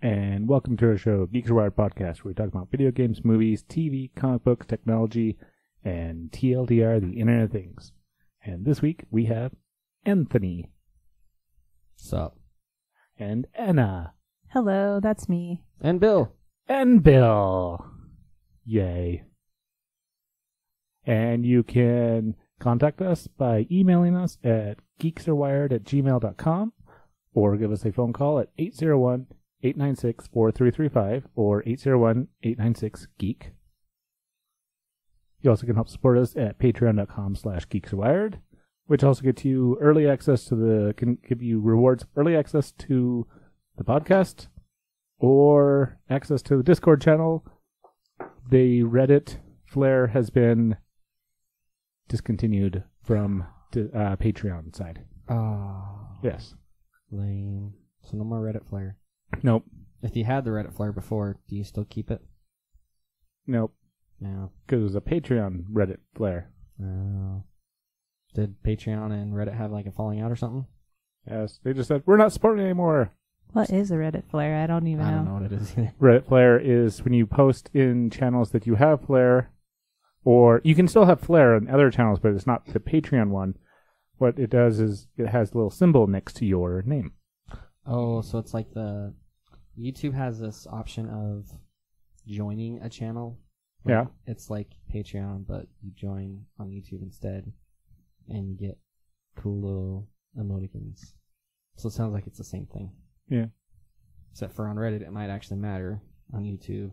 and welcome to our show, Geeks Are Wired Podcast, where we talk about video games, movies, TV, comic books, technology, and TLDR, the Internet of Things. And this week we have Anthony Sup? and Anna Hello, that's me. And Bill. and Bill. Yay. And you can contact us by emailing us at geeksarewired at gmail.com or give us a phone call at 801 896 4335 or 801 896 geek. You also can help support us at patreon.com slash geeksarewired, which also gets you early access to the, can give you rewards, early access to the podcast or access to the Discord channel. The Reddit flare has been discontinued from the uh, Patreon side. Oh, Yes. lame. So no more Reddit flare. Nope. If you had the Reddit flare before, do you still keep it? Nope. No. Because it was a Patreon Reddit flare. No. Did Patreon and Reddit have like a falling out or something? Yes. They just said, we're not supporting anymore. What is a Reddit flare? I don't even I know. don't know what it is either. Reddit flare is when you post in channels that you have flare, or you can still have flare on other channels, but it's not the Patreon one. What it does is it has a little symbol next to your name. Oh, so it's like the YouTube has this option of joining a channel. Like, Yeah. It's like Patreon, but you join on YouTube instead, and you get cool little emoticons. So it sounds like it's the same thing. Yeah. Except for on Reddit, it might actually matter on YouTube.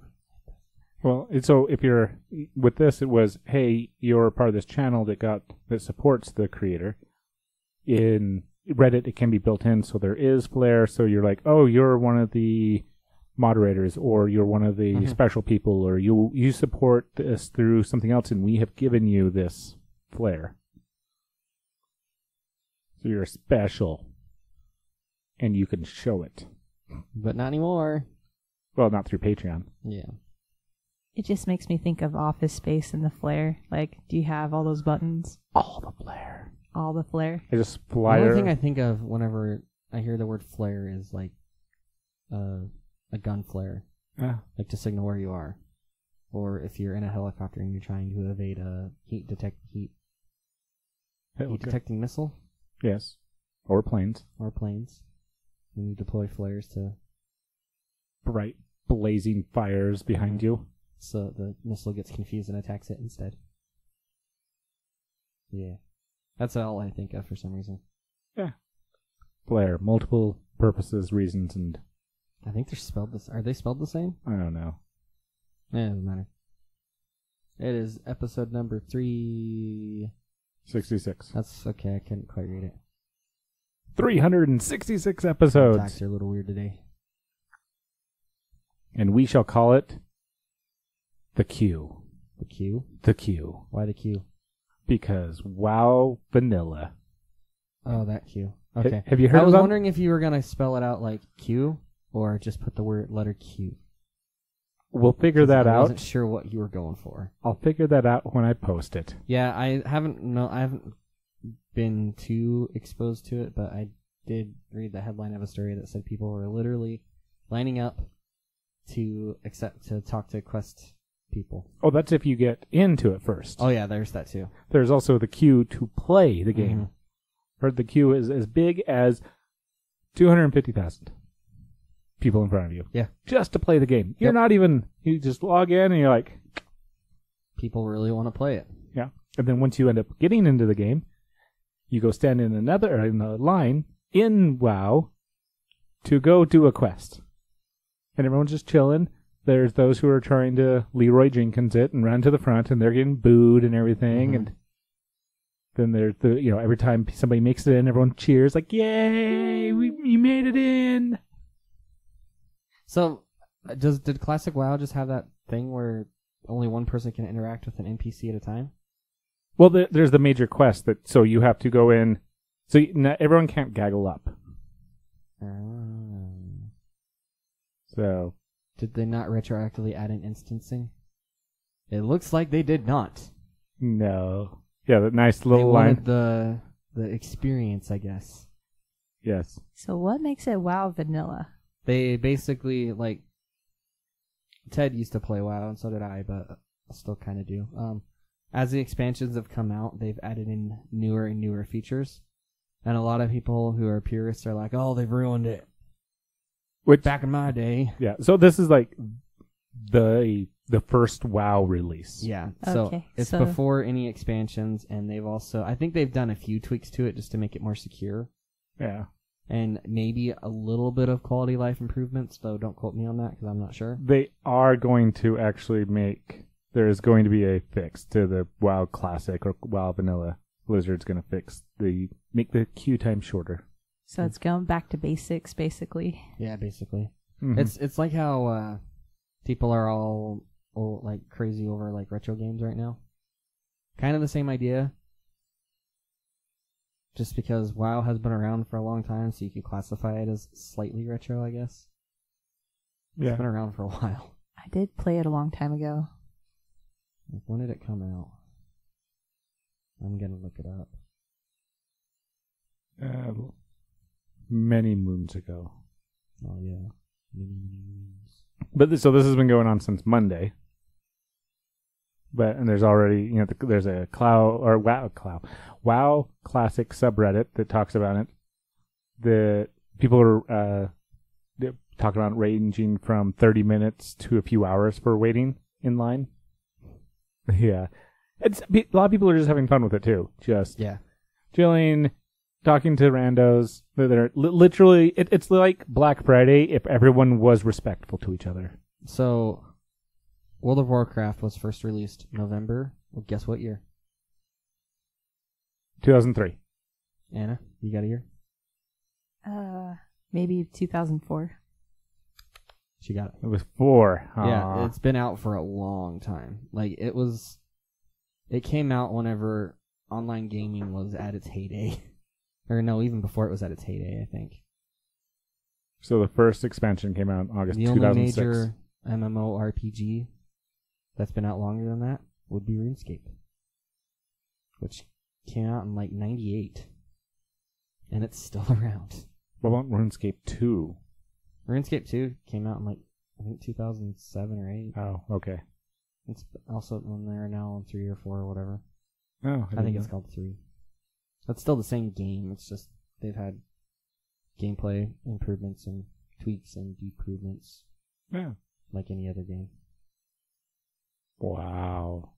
Well, it- so if you're with this, it was, hey, you're part of this channel that got that supports the creator. In Reddit, it can be built in, so there is Flare. So you're like, oh, you're one of the moderators, or you're one of the Mhm. special people, or you you support this through something else, and we have given you this Flare. So you're special, and you can show it. But not anymore. Well, not through Patreon. Yeah. It just makes me think of Office Space and the flare. Like, do you have all those buttons? All the Flare. All the flare? I just The fly. only thing I think of whenever I hear the word flare is like uh, a gun flare. Ah. like to signal where you are, or if you're in a helicopter and you're trying to evade a heat detect heat heat Okay. detecting missile Yes. Or planes. or planes, and you deploy flares to Bright blazing fires behind you. so the missile gets confused and attacks it instead. Yeah, that's all I think of for some reason. Yeah. Blair, Multiple purposes, reasons, and I think they're spelled this. Are they spelled the same? I don't know. Yeah, it doesn't matter. It is episode number three. 66. That's okay. I couldn't quite read it. 366 Facts episodes. are a little weird today. And we shall call it the Q. The Q. The Q. Why the Q? Because wow, vanilla. Oh, that Q. Okay. have you heard I was about- wondering if you were gonna spell it out like Q or just put the word letter Q. We'll figure that out. I wasn't sure what you were going for. I'll figure that out when I post it. Yeah, I haven't no, I haven't been too exposed to it, but I did read the headline of a story that said people were literally lining up to accept to talk to Quest people. Oh, that's if you get into it first. Oh yeah, there's that too. There's also the queue to play the game. Mhm. Heard the queue is as big as 250,000 people in front of you. Yeah. Just to play the game. You're Yep. not even, you just log in and you're like, People really want to play it. yeah. And then once you end up getting into the game, you go stand in another, in a line in WoW to go do a quest. And everyone's just chilling. There's those who are trying to Leroy Jenkins it and run to the front and they're getting booed and everything. Mhm. And then there's the, you know, every time somebody makes it in, everyone cheers like, yay, we, you made it in. So, uh, does did Classic WoW just have that thing where only one person can interact with an NPC at a time? Well, the, there's the major quest that, so you have to go in, so you, not, everyone can't gaggle up. Um, So, did they not retroactively add an instancing? It looks like they did not. no. Yeah, that nice They little line. wanted the the experience, I guess. Yes. So what makes it WoW vanilla? They basically like Ted used to play WoW, and so did I, but I still kind of do. Um, as the expansions have come out, they've added in newer and newer features, and a lot of people who are purists are like, "Oh, they've ruined it." Which Back in my day, yeah. So this is like the the first WoW release. yeah. So Okay, it's so- before any expansions, and they've also, I think they've done a few tweaks to it just to make it more secure. Yeah. and maybe a little bit of quality life improvements, though don't quote me on that because I'm not sure. They are going to actually make. There is going to be a fix to the WoW Classic or WoW Vanilla. Blizzard's going to fix the make the queue time shorter. So it's going back to basics, basically. Yeah, basically, Mhm. it's it's like how uh, people are all oh, like crazy over like retro games right now. Kind of the same idea. Just because WoW has been around for a long time, so you could classify it as slightly retro, I guess. Yeah. It's been around for a while. I did play it a long time ago. Like, when did it come out? I'm gonna look it up. Uh, many moons ago. Oh yeah, many many moons. But this, so this has been going on since Monday. But and there's already you know the, there's a cloud or wow cloud wow classic subreddit that talks about it. The people are uh, talking about ranging from 30 minutes to a few hours for waiting in line. Yeah, it's a lot of people are just having fun with it too. Just Yeah, chilling, talking to randos. They're, they're li- literally it, it's like Black Friday if everyone was respectful to each other. So, World of Warcraft was first released November. Well, guess what year? 2003. Anna, you got a year? Uh, maybe 2004. She got it. It was four. Yeah, it's been out for a long time. Like it was, it came out whenever online gaming was at its heyday, or no, even before it was at its heyday. I think so the first expansion came out in August the only 2006. major MMORPG that's been out longer than that would be RuneScape, which came out in like '98, and it's still around. What about RuneScape 2? RuneScape 2 came out in like I think 2007 or 8. Oh, okay. It's also on there now on 3 or 4 or whatever. Oh, I think it's called 3. It's still the same game. It's just they've had gameplay improvements and tweaks and improvements Yeah. like any other game. Wow.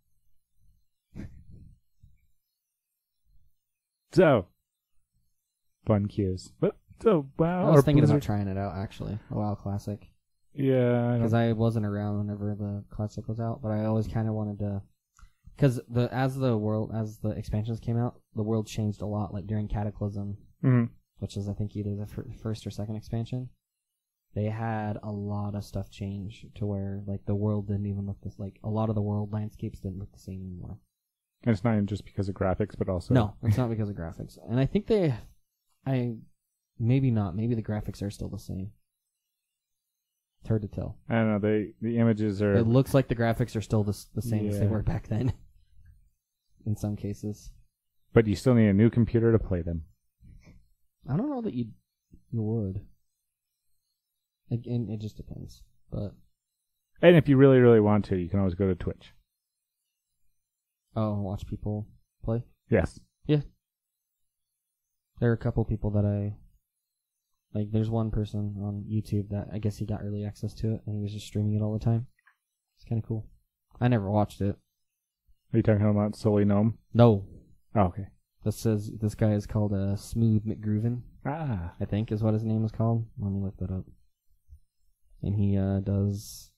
so, fun cues. But so wow. I was thinking about trying it out actually. A WoW Classic. Yeah, because don't- I wasn't around whenever the classic was out, but I always kind of wanted to, because the as the world as the expansions came out, the world changed a lot. Like during Cataclysm, Mhm. which is I think either the fir- first or second expansion, they had a lot of stuff change to where like the world didn't even look this like a lot of the world landscapes didn't look the same anymore. And it's not even just because of graphics, but also No, it's not because of graphics, and I think they, I, maybe not. Maybe the graphics are still the same. It's hard to tell. I don't know. They the images are It looks like the graphics are still the, the same as they were back then. In some cases, but you still need a new computer to play them. I don't know that you you would. Again, it just depends. But And if you really, really want to, you can always go to Twitch. oh, watch people play. Yes. Yeah. There are a couple people that I like. There's one person on YouTube that I guess he got early access to it, and he was just streaming it all the time. It's kind of cool. I never watched it. Are you talking about Solely Gnome? No, Oh, okay. this says this guy is called uh, Smooth McGrooven. Ah. I think is what his name is called. Let me look that up. And he uh, does.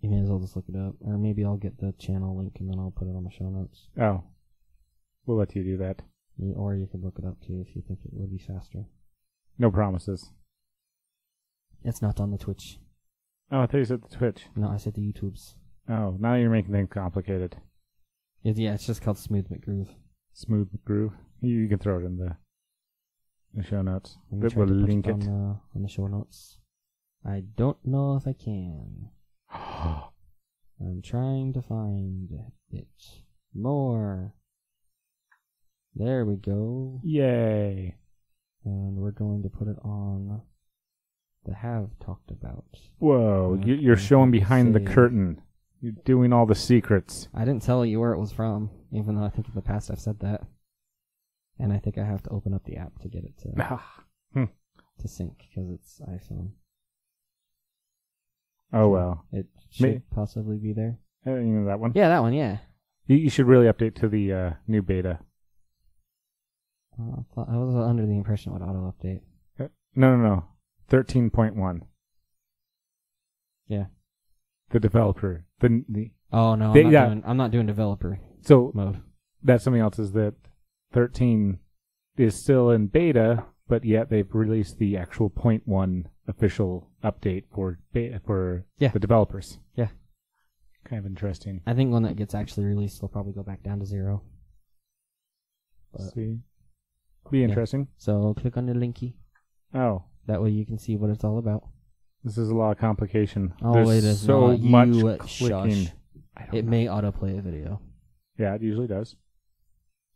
You may as well just look it up, or maybe I'll get the channel link and then I'll put it on the show notes. Oh. We'll let you do that. You- Or you could look it up too if you think it would be faster. No promises. It's not on the Twitch. Oh, I thought you said the Twitch. No, I said the YouTubes. Oh, now you're making things complicated. It, yeah, it's just called Smooth McGroove. Smooth groove. You, you can throw it in the, the show notes. We'll to link it it. on the, on the show notes. I don't know if I can. I'm trying to find it. More. There we go. Yay. And we're going to put it on the have talked about. Whoa, Uh, you- you're showing behind the curtain. You're doing all the secrets. I didn't tell you where it was from, even though I think in the past I've said that. And I think I have to open up the app to get it to Ah. to sync because it's iPhone. Oh well, It should May- possibly be there. Uh, you know that one. Yeah, that one. Yeah. You, you should really update to the uh, new beta. Uh, I thought- I was under the impression it would auto update. No, no, no. Thirteen point one. Yeah. The developer. The, the Oh no, I'm, not, yeah. doing, I'm not doing developer so mode. that's something else. Is that thirteen is still in beta, but yet they've released the actual point one official update for beta for Yeah. the developers. Yeah. Kind of interesting. I think when that gets actually released, they'll probably go back down to zero. But- See, be interesting. So click on the linky. Oh, That way you can see what it's all about. This is a lot of complication. Oh, There's it is so not. You, much uh, clicking. shush. It know. may autoplay a video. Yeah, it usually does.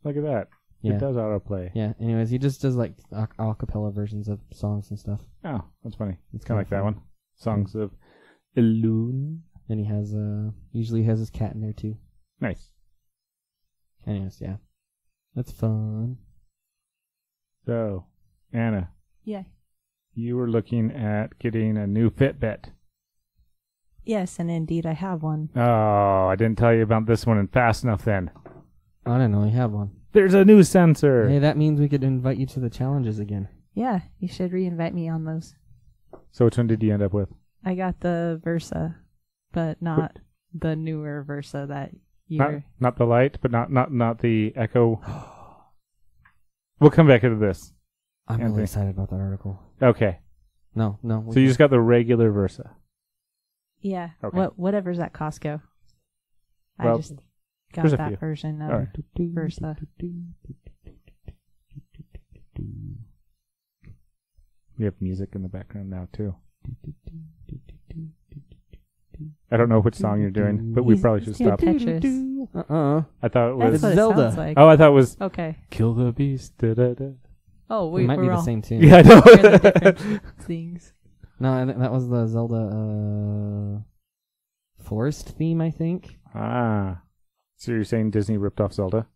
Look at that. Yeah. It does autoplay. Yeah. Anyways, he just does like a acapella versions of songs and stuff. Oh, that's funny. It's Kind of like that one. Songs of Illusion. And he has uh usually has his cat in there too. Nice. Anyways, yeah. That's fun. So, Anna, Yeah. You were looking at getting a new Fitbit. Yes, and indeed I have one. Oh, I didn't tell you about this one in fast enough then. I didn't know he had one. There's a new sensor. Hey, that means we could invite you to the challenges again. Yeah, you should reinvite me on those. So which one did you end up with? I got the Versa, but not the newer Versa that you Not, not the light, but not not not the Echo. We'll come back into this. I'm Anthony. really excited about that article. Okay. No, no. we So you just got the regular Versa. Yeah. Okay. What whatever's at Costco. Well, I just got there's a that few. version of All right. Versa. We have music in the background now too. I don't know which song you're doing, but we He's- probably he's should doing stop. Tetris. Uh-uh. I thought it That's was. what it Zelda. sounds like. Oh, I thought it was Okay. "Kill the Beast." Da-da-da. Oh, we, it might we're be the all same tune. Yeah, I know. We're the different things. No, I think that was the Zelda uh, forest theme. I think ah, so you're saying Disney ripped off Zelda?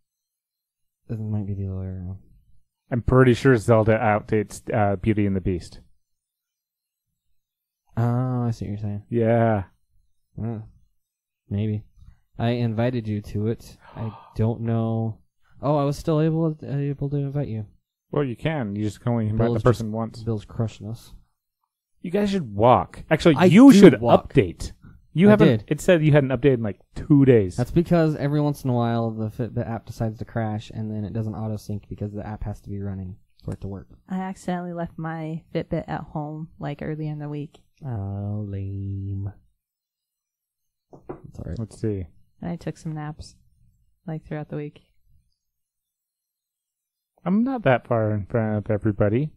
this might be the other way around. I'm pretty sure Zelda outdates uh, Beauty and the Beast. Oh, I see what you're saying. Yeah. Uh, maybe. I invited you to it. I don't know. Oh, I was still able able to invite you. Well, you can. You just can only invite Bill's the person once. Bill's crushing us. You guys should walk. Actually, I you do should walk. update. You I haven't. did. It said you hadn't updated in like two days. That's because every once in a while the fit, the app decides to crash and then it doesn't auto sync because the app has to be running for it to work. I accidentally left my Fitbit at home like early in the week, Oh, lame. It's alright. Let's see. and I took some naps like throughout the week. I'm not that far in front of everybody.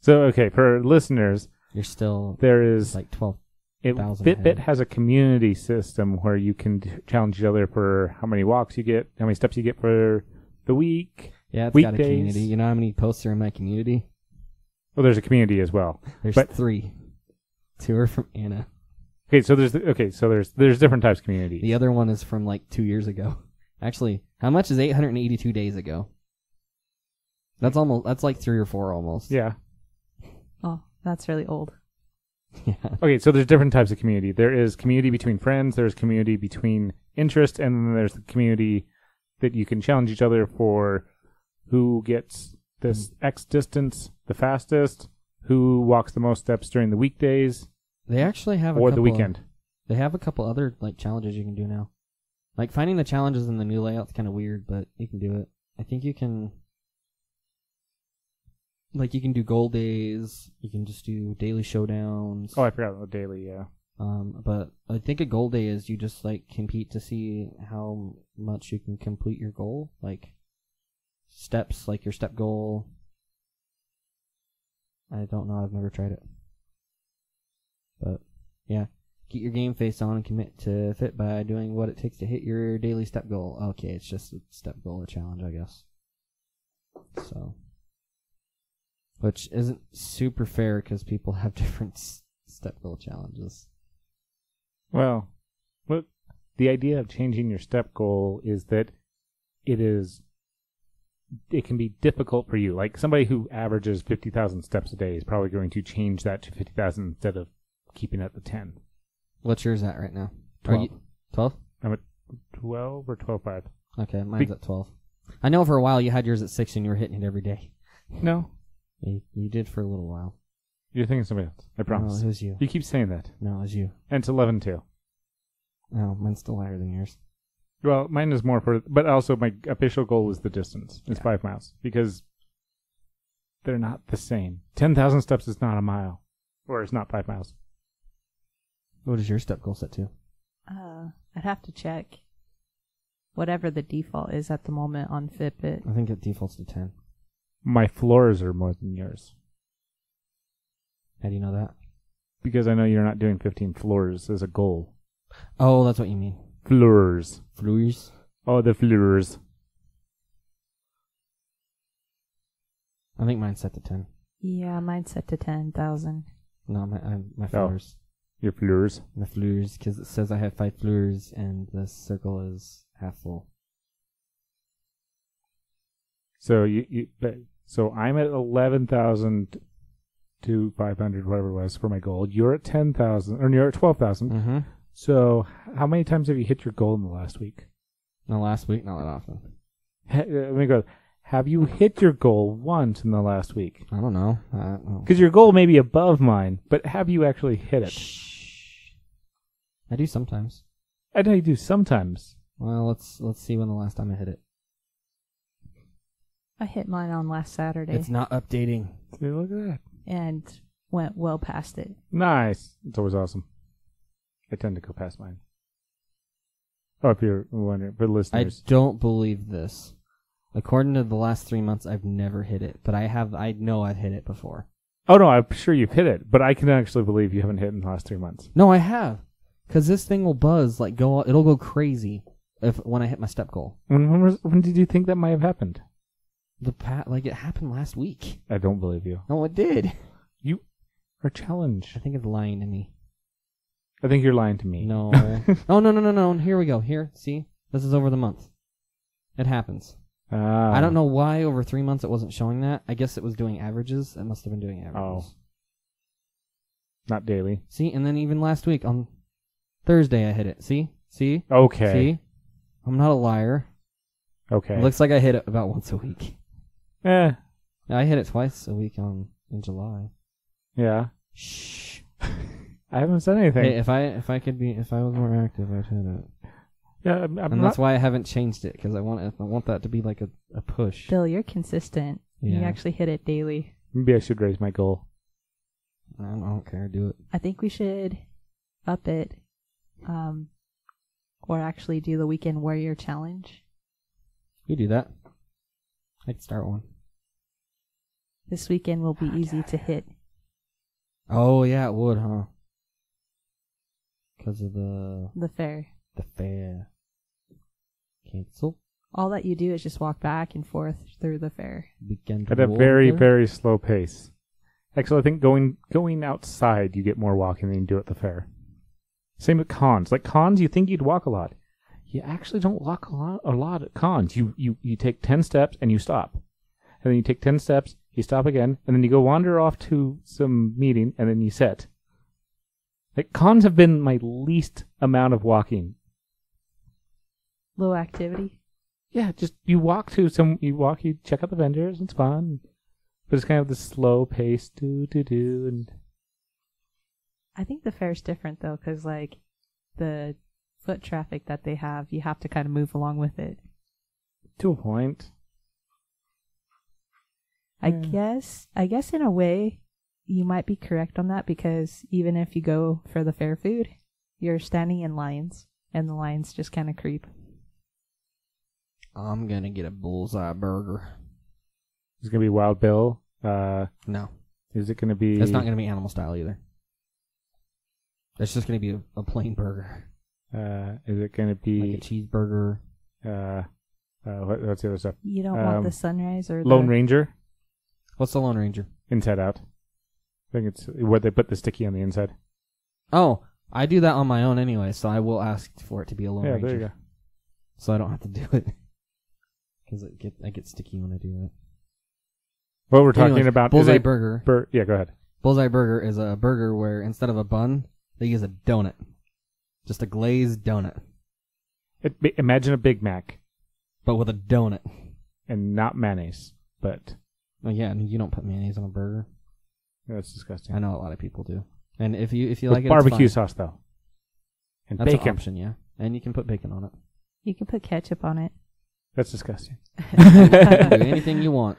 So okay, for listeners, You're still there is like twelve. it, Fitbit ahead. has a community system where you can challenge each other for how many walks you get, how many steps you get for the week. Yeah, it's got a community. You know how many posts are in my community? Well, there's a community as well. There's But- three. Two are from Anna. Okay, so there's okay, so there's there's different types of community. The other one is from like two years ago. Actually, how much is 882 days ago? That's almost. That's like three or four almost. Yeah. Oh, that's really old. yeah. Okay, so there's different types of community. There is community between friends. There's community between interest, and then there's the community that you can challenge each other for who gets this hmm. X distance the fastest, who walks the most steps during the weekdays They actually have a or the couple- weekend. They have a couple other like challenges you can do now. Like finding the challenges in the new layout's kind of weird, but you can do it. I think you can. Like you can do goal days. You can just do daily showdowns. Oh, I forgot the daily. Yeah. Um, but I think a goal day is you just like compete to see how much you can complete your goal, like steps, like your step goal. I don't know. I've never tried it, but yeah, get your game face on and commit to fit by doing what it takes to hit your daily step goal. Okay, it's just a step goal, a challenge, I guess. So which isn't super fair because people have different step goal challenges. Well, look, the idea of changing your step goal is that it is it can be difficult for you. Like somebody who averages 50,000 steps a day is probably going to change that to 50,000 instead of keeping at the 10. What's yours at right now? Are 12. you- 12? I'm at 12 or 12.5. Okay, mine's at 12. I know for a while you had yours at 6 and you were hitting it every day. No, You, you did for a little while. you're thinking of somebody else. I promise. No, it was you. You keep saying that. No, it was you. And it's 11 too. No, mine's still higher than yours. Well, mine is more for, but also my official goal is the distance. It's five miles because they're not the same. 10,000 steps is not a mile, or it's not five miles. What is your step goal set to? Uh, I'd have to check whatever the default is at the moment on Fitbit. I think it defaults to 10. My floors are more than yours How do you know that? because I know you're not doing 15 floors as a goal. Oh, that's what you mean. Floors. Floors? Oh, the floors. I think mine's set to 10. Yeah, mine's set to 10,000. No, my I, my Oh. floors. Your floors. My floors, because it says I have five floors and the circle is half full. So you, you but- so I'm at 11,000 to 500, whatever it was for my goal. You're at 10,000, or you're at 12,000. Mm-hmm. So how many times have you hit your goal in the last week? No, last week, not that often. Uh, Let me go. Have you hit your goal once in the last week? I don't know. I don't know. Because your goal may be above mine, but have you actually hit it? Shh. I do sometimes. I know you do sometimes. Well, let's let's see when the last time I hit it. I hit mine on last Saturday It's not updating. See, look at that. and went well past it. Nice. It's always awesome. I tend to go past mine. Oh, if you're wondering, for I listeners, don't believe this. According to the last three months, I've never hit it, but I have. I know I've hit it before. oh no, I'm sure you've hit it, but I can actually believe you haven't hit in the last three months. No, I have, because this thing will buzz like go. It'll go crazy if when I hit my step goal. When when, was, when did you think that might have happened? The pat like it happened last week. I don't believe you. No, it did. You are challenged. I think it's lying to me. I think you're lying to me. No. oh no no no no! Here we go. Here, see, this is over the month. It happens. Ah. I don't know why over three months it wasn't showing that. I guess it was doing averages. It must have been doing averages. Oh. Not daily. See, and then even last week on Thursday I hit it. See, see, Okay. see. I'm not a liar. Okay. It looks like I hit it about once a week. eh. I hit it twice a week on in July. Yeah. Shh. I haven't said anything. Hey, if I if I could be if I was more active, I'd hit it. yeah, I'm, I'm and not. that's why I haven't changed it because I want I want that to be like a, a push. Bill, you're consistent. Yeah. You actually hit it daily. Maybe I should raise my goal. I don't, I don't care. Do it. I think we should up it, um, or actually do the weekend warrior challenge. You do that. I could start one. This weekend will be easy to hit. Oh yeah, it would, huh? Because of the The fair. the fair. Cancel All that you do is just walk back and forth through the fair. weekend. At a very, warrior. very slow pace. Actually, I think going going outside, you get more walking than you do at the fair. Same with cons. Like cons, you think you'd walk a lot. You actually don't walk a lot. A lot at cons. You you you take ten steps and you stop, and then you take ten steps, you stop again, and then you go wander off to some meeting, and then you sit. Like cons have been my least amount of walking. Low activity. Yeah, just you walk to some, you walk, you check out the vendors, it's fun. But it's kind of the slow pace, do do do, and I think the fair's different though, because like the foot traffic that they have, you have to kind of move along with it. to a point. I Yeah. guess, I guess in a way, you might be correct on that because even if you go for the fair food, you're standing in lines, and the lines just kind of creep. I'm gonna get a bullseye burger. Is it gonna be Wild Bill? Uh, No, is it gonna be? it's not gonna be animal style either. It's just gonna be a, a plain burger, Uh, is it gonna like a cheeseburger. uh, uh, what, what's the other stuff? You don't Um, want the sunrise or Lone the, Ranger. What's the Lone Ranger? inside out. I think it's where they put the sticky on the inside. Oh, I do that on my own anyway, so I will ask for it to be a Lone yeah, Ranger, there you go. so I don't have to do it. Because it get I get sticky when I do it. What we're talking Anyways, about Bullseye is a Burger. bur- Yeah, go ahead. Bullseye Burger is a burger where instead of a bun, they use a donut, just a glazed donut, It, ba- imagine a Big Mac but with a donut. and not mayonnaise, but Oh yeah, and you don't put mayonnaise on a burger. that's disgusting. I know a lot of people do. And if you if you With like it, barbecue it's fine. sauce though, and That's an bacon. option, yeah. And you can put bacon on it. You can put ketchup on it. That's disgusting. You can do anything you want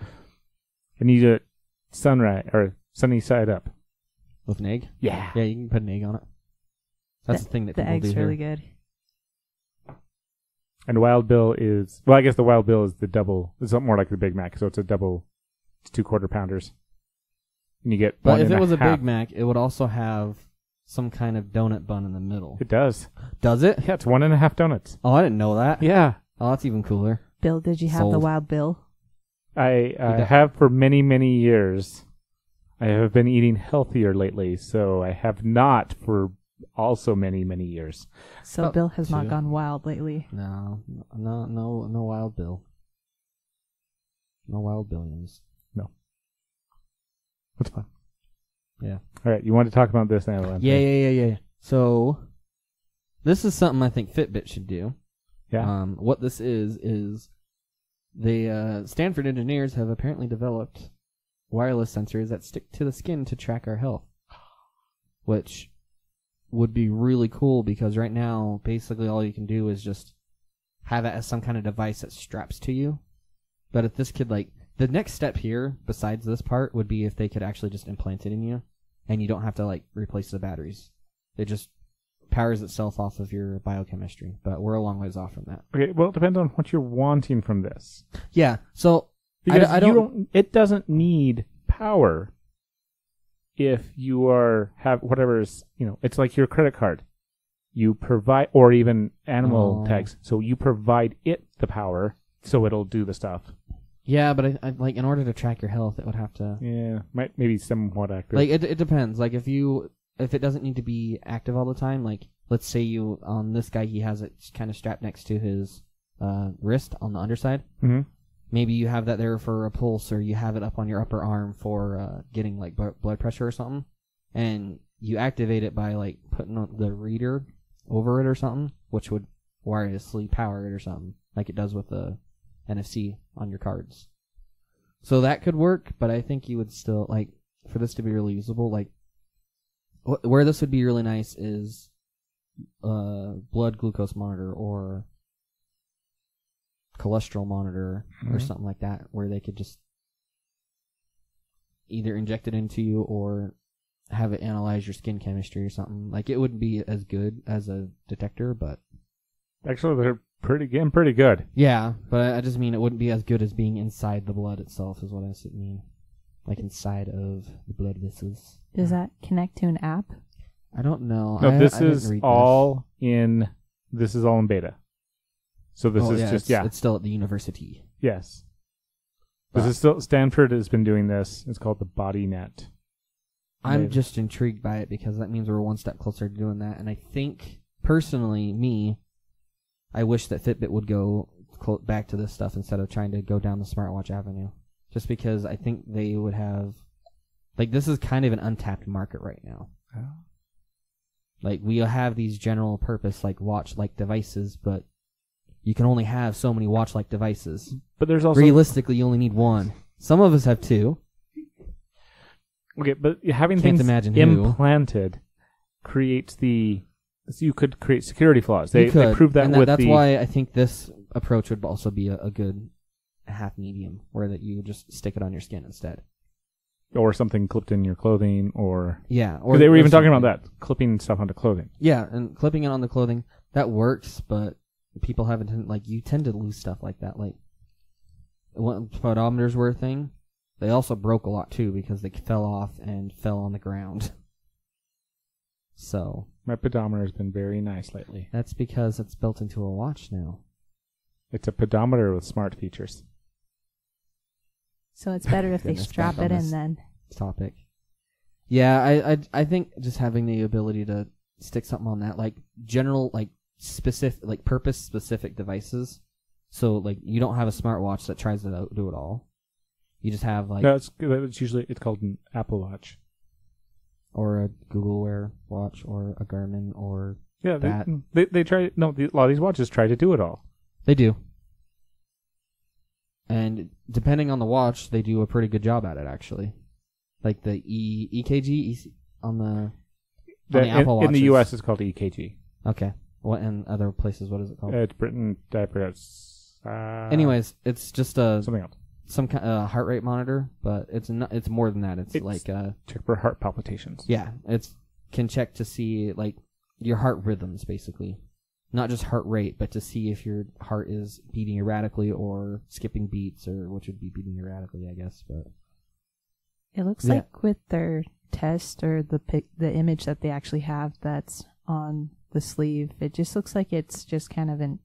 And you do it sunrise or sunny side up. with an egg. Yeah. Yeah, you can put an egg on it. That's the, thing that The people egg's do really here. good. And Wild Bill is well, I guess the Wild Bill is the double. It's more like the Big Mac, so it's a double, it's two quarter pounders. And you get. But one if and it was a half. Big Mac, it would also have some kind of donut bun in the middle. it does. Does it? Yeah, it's one and a half donuts. Oh, I didn't know that. Yeah, Oh, that's even cooler. Bill, did you have the wild Bill? I uh, have for many many years. I have been eating healthier lately, so I have not for also many many years. So About Bill has two. not gone wild lately. No, no, no, no Wild Bill. No Wild Billions. No. That's fine. Yeah. All right, you want to talk about this now? Anthony? Yeah, yeah, yeah, yeah. So, this is something I think Fitbit should do. yeah. Um, what this is is the uh, Stanford engineers have apparently developed wireless sensors that stick to the skin to track our health, which would be really cool because right now, basically, all you can do is just have it as some kind of device that straps to you. But if this could like the next step here, besides this part, would be if they could actually just implant it in you, and you don't have to like replace the batteries. It just powers itself off of your biochemistry. But we're a long ways off from that. Okay, well, it depends on what you're wanting from this. Yeah. So Because I you don't- don't. It doesn't need power. If you are have whatever's you know, it's like your credit card. You provide, or even animal Oh. tags. So you provide it the power, so it'll do the stuff. yeah, but I, I like in order to track your health, it would have to Yeah, might maybe somewhat accurate. like it. It depends. Like if you if it doesn't need to be active all the time. Like let's say you on this guy, he has it kind of strapped next to his uh, wrist on the underside. hmm Maybe you have that there for a pulse, or you have it up on your upper arm for uh, getting like bu- blood pressure or something, and you activate it by like putting the reader over it or something, which would wirelessly power it or something, like it does with the NFC on your cards. So that could work, but I think you would still like for this to be really usable. Like wh- where this would be really nice is uh blood glucose monitor or cholesterol monitor or Mhm. something like that, where they could just either inject it into you or have it analyze your skin chemistry or something. Like it wouldn't be as good as a detector, but Actually, they're pretty getting pretty good. yeah. But I, I just mean it wouldn't be as good as being inside the blood itself, is what I s- mean. Like inside of the blood vessels. Does that connect to an app? I don't know. No, I, this I is read this. all in. This is all in beta. So this Oh, is yeah, just it's, yeah, It's still at the university. yes. This is still Stanford has been doing this. It's called the Body Net. I'm Maybe. just intrigued by it because that means we're one step closer to doing that. And I think, personally, me, I wish that Fitbit would go clo- back to this stuff instead of trying to go down the smartwatch avenue. Just because I think they would have, like, this is kind of an untapped market right now. Oh. Like, we have these general purpose, like, watch like devices, but you can only have so many watch like devices. But there's also Realistically, you only need one. Some of us have two. okay, but having Can't things imagine who. implanted creates the. So you could create security flaws. They they proved that and with that's the. why I think this approach would also be a, a good half medium, where that you just stick it on your skin instead. or something clipped in your clothing, or yeah, or they were or even talking about that clipping stuff onto clothing. Yeah, and clipping it on the clothing that works, but people haven't like you tend to lose stuff like that. Like when pedometers were a thing, they also broke a lot too because they fell off and fell on the ground. So My pedometer has been very nice lately. that's because it's built into a watch now. It's a pedometer with smart features. So it's better if they Goodness, strap back it in this. then. topic. Yeah, I, I I think just having the ability to stick something on that, like general, like specific, like purpose specific devices. So like you don't have a smartwatch that tries to do it all. You just have like no, it's, it's usually it's called an Apple Watch. or a Google Wear watch or a Garmin or Yeah, they, That. they they try. No, the, a lot of these watches try to do it all. They do. And depending on the watch, they do a pretty good job at it actually. Like the E EKG E- on the on The- the Apple in, in the U.S., it's called EKG. Okay. What in other places what is it called? Uh, it's Britain. I forgot. It's, Uh, Anyways, it's just a something else. some kind of heart rate monitor, but it's not it's more than that. It's, It's- like uh Check for heart palpitations. yeah, it's can check to see like your heart rhythms basically. Not just heart rate, but to see if your heart is beating erratically or skipping beats or which would be beating erratically, I guess, but It looks Yeah. like with their test or the pic, the image that they actually have that's on the sleeve, it just looks like it's just kind of an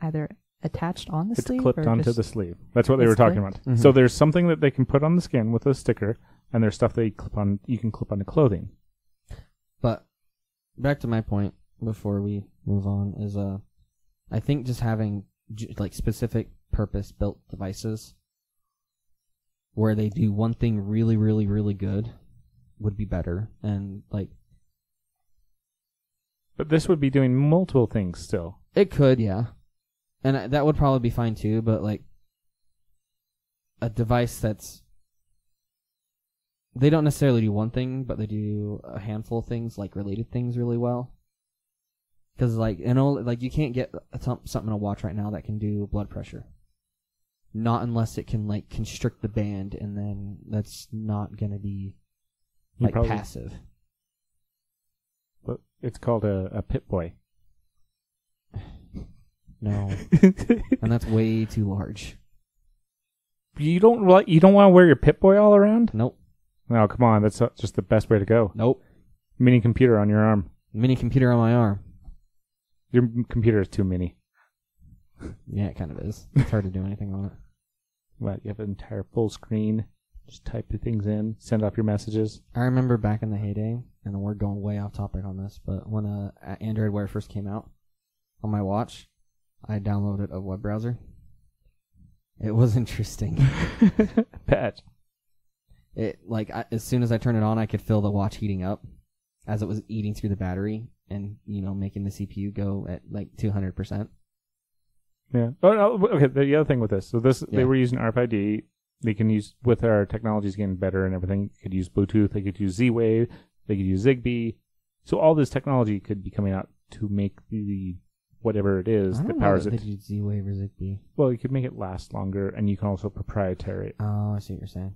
either attached on the It's sleeve clipped or onto just, the sleeve. That's what they were talking clipped? about. Mhm. So there's something that they can put on the skin with a sticker, and there's stuff they clip on. You can clip onto clothing. But back to my point before we move on is uh, I think just having like specific purpose built devices where they do one thing really, really, really good would be better. And like But this would be doing multiple things still. it could, yeah, and I- that would probably be fine too. But like a device that's they don't necessarily do one thing, but they do a handful of things, like related things, really well. Because like you know, like you can't get a th- something in a watch right now that can do blood pressure. Not unless it can like constrict the band, and then that's not gonna be You like probably- passive. But it's called a, a Pip-Boy. No, and that's way too large. you don't like you don't want to wear your Pip-Boy all around. Nope, No, come on, that's not just the best way to go. nope. Mini computer on your arm. Mini computer on my arm. Your computer is too mini. Yeah, it kind of is. It's hard to do anything on it. What? You have an entire full screen. Just type the things in, send off your messages. I remember back in the heyday, and we're going way off topic on this, but when uh, Android Wear first came out on my watch, I downloaded a web browser. It was interesting. Patch. It like I, as soon as I turned it on, I could feel the watch heating up as it was eating through the battery and you know making the CPU go at like two hundred percent. Yeah. Oh, no, okay. The other thing with this, so this Yeah. they were using RFID. They can use with our technologies getting better and everything. They could use Bluetooth. They could use Z-Wave. They could use Zigbee. So all this technology could be coming out to make the whatever it is I that powers it. do Z-Wave or Zigbee. Well, you could make it last longer, and you can also proprietary it. Oh, I see what you're saying.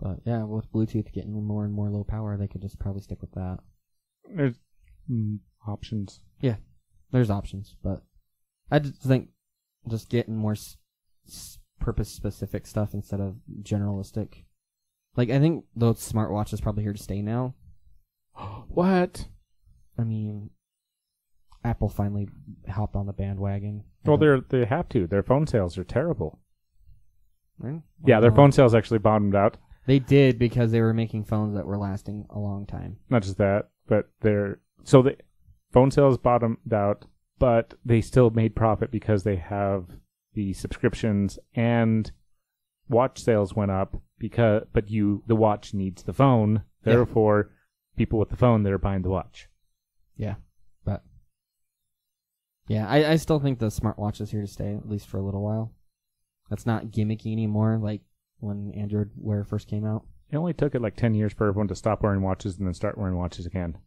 But yeah, with Bluetooth getting more and more low power, they could just probably stick with that. There's mm, options. Yeah, there's options, but I just think just getting more s- s- purpose specific stuff instead of generalistic. Like I think those smartwatch is probably here to stay now. What? I mean, Apple finally hopped on the bandwagon. Well, they're they have to. Their phone sales are terrible. Right? Yeah, their Well, phone sales actually bottomed out. They did because they were making phones that were lasting a long time. Not just that, but their so the phone sales bottomed out, but they still made profit because they have the subscriptions and watch sales went up because but you the watch needs the phone. Yeah. Therefore, people with the phone they're buying the watch. Yeah, but yeah, I, I still think the smartwatch is here to stay at least for a little while. That's not gimmicky anymore, like when Android Wear first came out. It only took it like ten years for everyone to stop wearing watches and then start wearing watches again.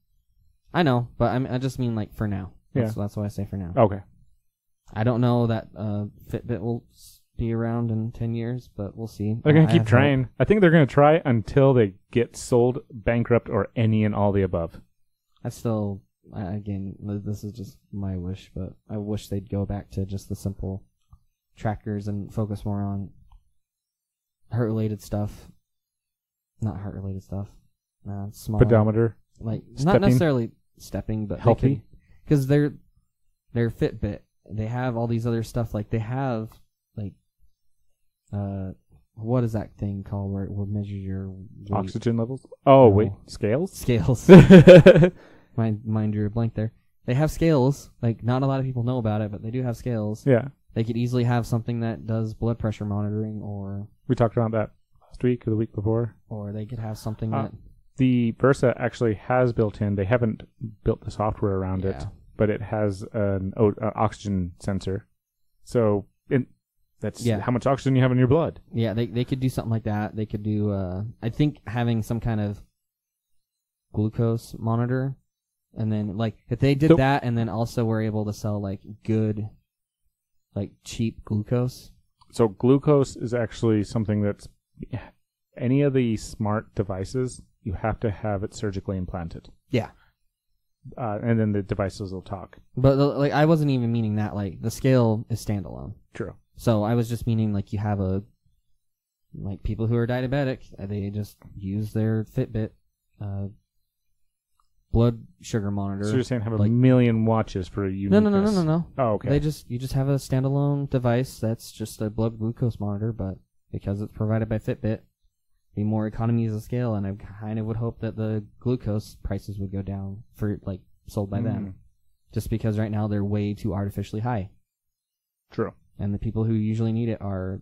I know, but I mean, I just mean like for now. That's, Yeah. that's why I say for now. Okay. I don't know that uh, Fitbit will be around in ten years, but we'll see. They're gonna keep have trying. I think they're gonna try until they get sold, bankrupt, or any and all the above. I still, again, this is just my wish, but I wish they'd go back to just the simple trackers and focus more on heart related stuff. Not heart related stuff. Uh, small, Pedometer. like stepping. not necessarily stepping, but Healthy. because they're they're Fitbit. They have all these other stuff. Like they have like uh what is that thing called where it will measure your weight? Oxygen levels. Oh No. wait, scales. scales? mind, mind your blank there. They have scales. Like not a lot of people know about it, but they do have scales. Yeah. They could easily have something that does blood pressure monitoring, or we talked about that last week or the week before. or they could have something Uh, that The Versa actually has built in. They haven't built the software around it, Yeah. But it has an o- uh, oxygen sensor. So in, that's Yeah. how much oxygen you have in your blood. Yeah, they they could do something like that. They could do. Uh, I think having some kind of glucose monitor, and then like if they did So- that, and then also were able to sell like good, like cheap glucose. So glucose is actually something that's any of the smart devices you have to have it surgically implanted, Yeah, uh, and then the devices will talk. but like I wasn't even meaning that. Like the scale is standalone. True. So I was just meaning like you have a like people who are diabetic, uh, they just use their Fitbit uh, blood sugar monitor. So you're saying have a like- million watches for a you? no, no, no, no, no, no. Oh, okay. They just you just have a standalone device that's just a blood glucose monitor, but because it's provided by Fitbit, be more economies of scale, and I kind of would hope that the glucose prices would go down for like sold by Mm. them, just because right now they're way too artificially high, True. and the people who usually need it are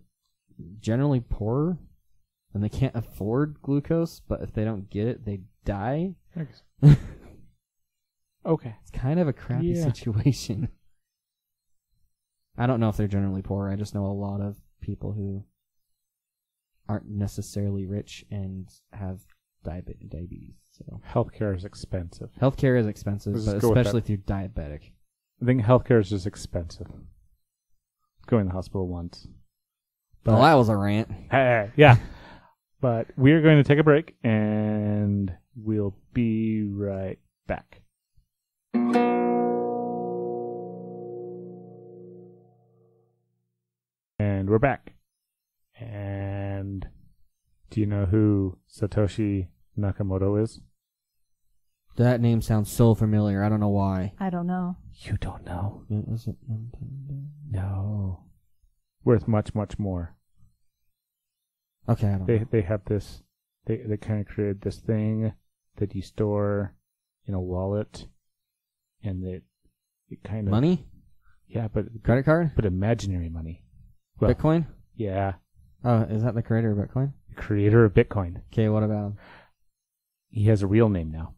generally poorer, and they can't afford glucose. But if they don't get it, they die. okay. It's kind of a crappy Yeah. situation. I don't know if they're generally poor. I just know a lot of people who aren't necessarily rich and have diabe- diabetes. So Healthcare is expensive. healthcare is expensive, Let's but go with especially if you're diabetic. I think healthcare is just expensive. Going to the hospital once. well, that was a rant. Hey, yeah. But we're going to take a break and we'll be right back. And we're back. And do you know who Satoshi Nakamoto is? That name sounds so familiar. I don't know why. I don't know. You don't know. Yeah, is it Nintendo? No. Worth much, much more. Okay, I don't they know. they have this they they kind of created this thing that you store in a wallet and it it kind of Money? yeah but Credit card? but imaginary money well Bitcoin? yeah Oh, is that the creator of Bitcoin? creator of bitcoin Okay, what about him? he has a real name now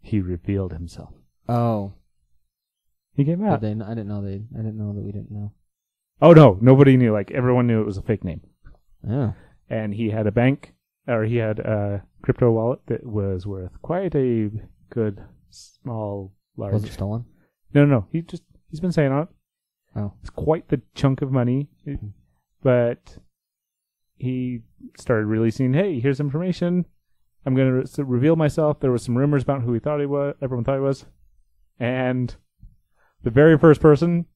he revealed himself Oh, he came did out they, I didn't know they. I didn't know that we didn't know. oh no nobody knew like everyone knew it was a fake name Yeah. and he had a bank or he had a crypto wallet that was worth quite a good small large Was it stolen? No, no, no. He just he's been saying on it. Oh. It's quite the chunk of money, hmm. But he started releasing. Hey, here's information. I'm going to re- reveal myself. There was some rumors about who he thought he was. Everyone thought he was, and the very first person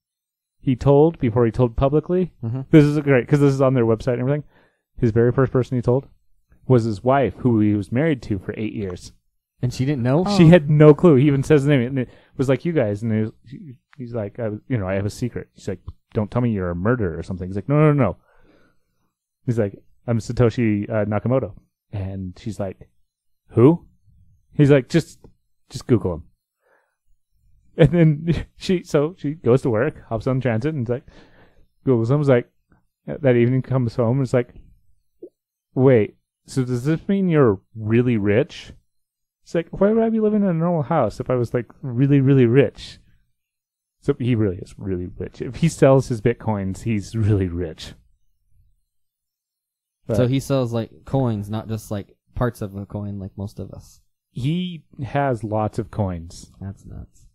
he told before he told publicly. Mm-hmm. This is great because this is on their website and everything. His very first person he told was his wife, who he was married to for eight years. And she didn't know. Oh. She had no clue. He even says the name, and it was like you guys. And was, he's like, I, was- you know, I have a secret. He's like, don't tell me you're a murderer or something. He's like, no, no, no. no. He's like, I'm Satoshi uh, Nakamoto, and she's like, who? He's like, just, just Google him. And then she, so she goes to work, hops on transit, and it's like, Googles him. Like, that evening comes home, and it's like, wait, so does this mean you're really rich? It's like, why would I be living in a normal house if I was like really, really rich? So he really is really rich. If he sells his bitcoins, he's really rich. But so he sells like coins, not just like parts of a coin, like most of us. he has lots of coins. That's nuts.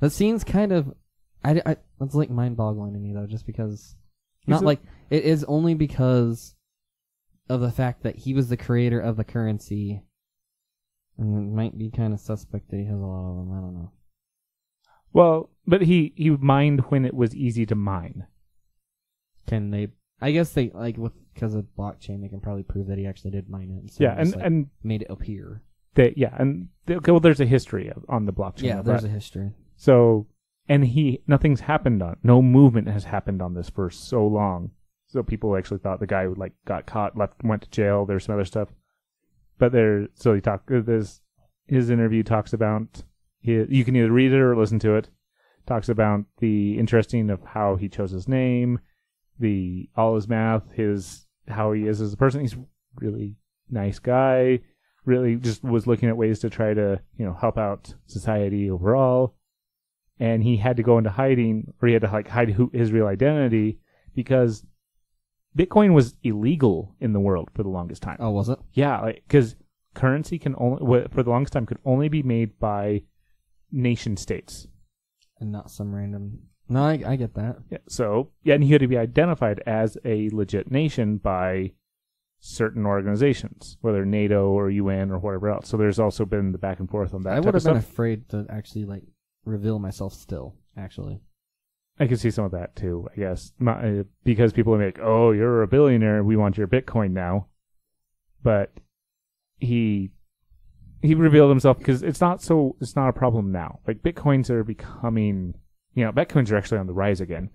That seems kind of, I, I that's like mind-boggling to me though, just because. Not a- like it is only because of the fact that he was the creator of the currency, and it might be kind of suspect that he has a lot of them. I don't know. Well, but he he mined when it was easy to mine. Can they? I guess they like with because of blockchain, they can probably prove that he actually did mine it. So yeah, and like, and made it appear. they, yeah, and they, okay, well, there's a history of, on the blockchain. Yeah, there's that. a history. So, and he, nothing's happened on, no movement has happened on this for so long. So people actually thought the guy like got caught, left, went to jail. There's some other stuff, but there. So he talked. Uh, this his interview talks about. He, you can either read it or listen to it. Talks about the interesting of how he chose his name, the all his math, his how he is as a person. He's really nice guy. Really, just was looking at ways to try to you know help out society overall. And he had to go into hiding, or he had to like hide who, his real identity because Bitcoin was illegal in the world for the longest time. Oh, was it? Yeah, because currency can only for the longest time could only be made by nation states. And not some random. No, I, I get that. Yeah, so yeah, and he had to be identified as a legit nation by certain organizations, whether NATO or UN or whatever else. So there's also been the back and forth on that. I would have been stuff. afraid to actually like reveal myself. Still, actually. I can see some of that too. I guess uh, because people are like, "Oh, you're a billionaire. We want your Bitcoin now," but he he revealed himself because it's not so it's not a problem now. Like bitcoins are becoming, you know, bitcoins are actually on the rise again.